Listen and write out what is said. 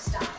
stop.